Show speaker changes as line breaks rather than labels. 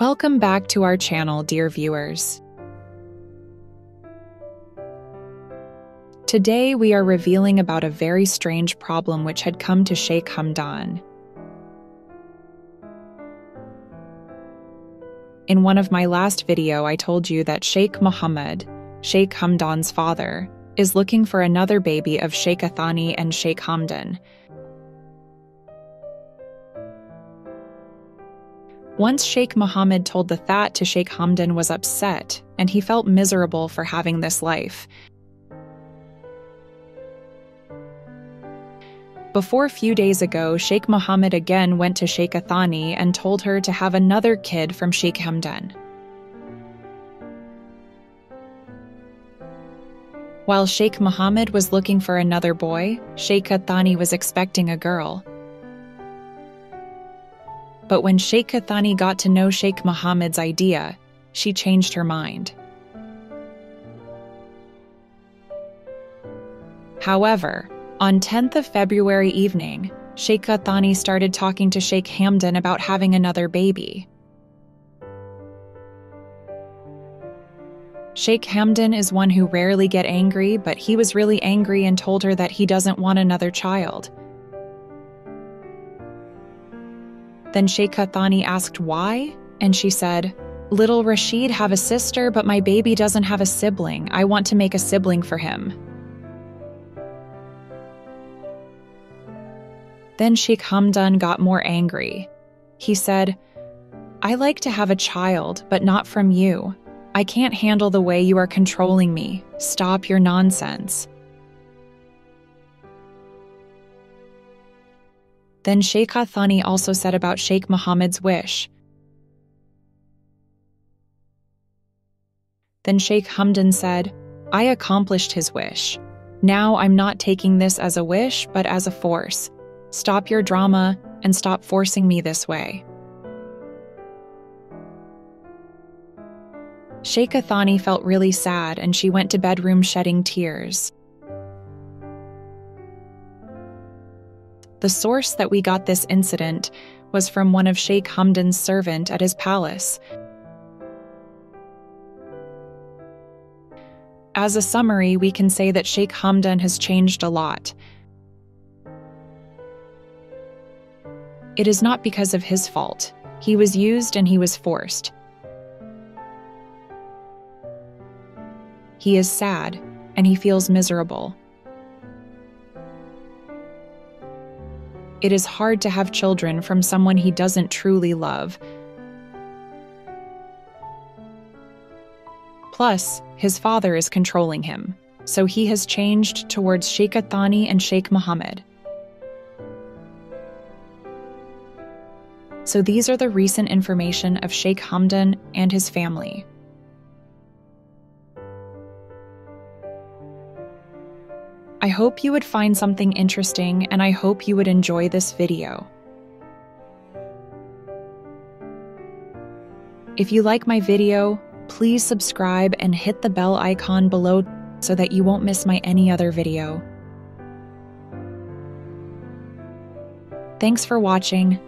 Welcome back to our channel, dear viewers. Today we are revealing about a very strange problem which had come to Sheikh Hamdan. In one of my last video, I told you that Sheikh Mohammed, Sheikh Hamdan's father, is looking for another baby of Sheikha Thani and Sheikh Hamdan. Once Sheikh Mohammed told the that to Sheikh Hamdan was upset, and he felt miserable for having this life. Before a few days ago, Sheikh Mohammed again went to Sheikha Thani and told her to have another kid from Sheikh Hamdan. While Sheikh Mohammed was looking for another boy, Sheikha Thani was expecting a girl. But when Sheikha Thani got to know Sheikh Mohammed's idea, she changed her mind. However, on 10th of February evening, Sheikha Thani started talking to Sheikh Hamdan about having another baby. Sheikh Hamdan is one who rarely get angry, but he was really angry and told her that he doesn't want another child. Then Sheikha Thani asked why, and she said, Little Rashid have a sister, but my baby doesn't have a sibling. I want to make a sibling for him. Then Sheikh Hamdan got more angry. He said, I like to have a child, but not from you. I can't handle the way you are controlling me. Stop your nonsense. Then Sheikha Thani also said about Sheikh Mohammed's wish. Then Sheikh Hamdan said, I accomplished his wish. Now I'm not taking this as a wish, but as a force. Stop your drama and stop forcing me this way. Sheikha Thani felt really sad and she went to bedroom shedding tears. The source that we got this incident was from one of Sheikh Hamdan's servant at his palace. As a summary, we can say that Sheikh Hamdan has changed a lot. It is not because of his fault. He was used and he was forced. He is sad and he feels miserable. It is hard to have children from someone he doesn't truly love. Plus, his father is controlling him, so he has changed towards Sheikha Thani and Sheikh Mohammed. So these are the recent information of Sheikh Hamdan and his family. I hope you would find something interesting and I hope you would enjoy this video. If you like my video, please subscribe and hit the bell icon below so that you won't miss my any other video. Thanks for watching